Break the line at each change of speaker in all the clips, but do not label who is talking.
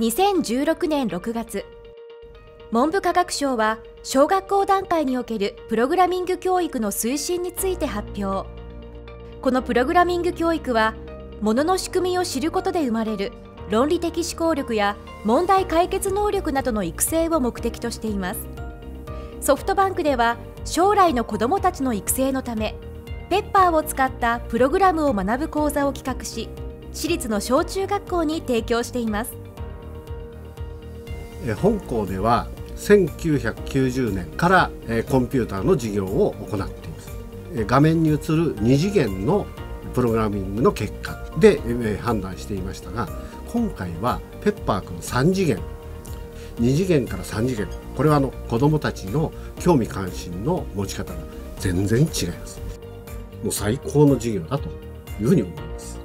2016年6月。文部科学省は小学校段階におけるプログラミング教育の推進について発表。このプログラミング教育は物の仕組みを知ることで生まれる論理的思考力や問題解決能力などの育成を目的としています。ソフトバンクでは将来の子どもたちの育成のためペッパーを使ったプログラムを学ぶ講座を企画し私立の小中学校に提供しています。
本校では1990年からコンピューターの授業を行っています。画面に映る2次元のプログラミングの結果で判断していましたが今回はペッパーくん3次元2次元から3次元これはあの子どもたちの興味関心の持ち方が全然違います。もう最高の授業だというふうに思います。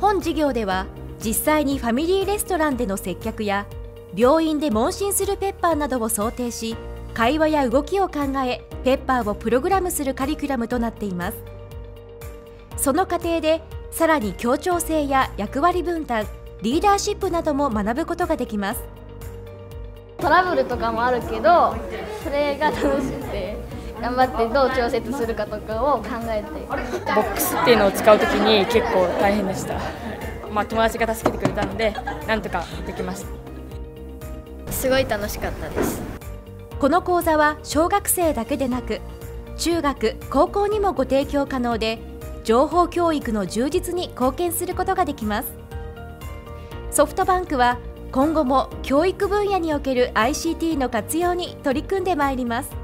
本授業では実際にファミリーレストランでの接客や病院で問診するペッパーなどを想定し会話や動きを考えペッパーをプログラムするカリキュラムとなっています。その過程でさらに協調性や役割分担リーダーシップなども学ぶことができます。
トラブルとかもあるけどそれが楽しくて頑張ってどう調節するかとかを考えて。ボ
ックスっていうのを使うときに結構大変でした。まあ友達が助けてくれたのでなんとかできました
すごい楽しかったです。
この講座は小学生だけでなく中学高校にもご提供可能で情報教育の充実に貢献することができます。ソフトバンクは今後も教育分野における ICT の活用に取り組んでまいります。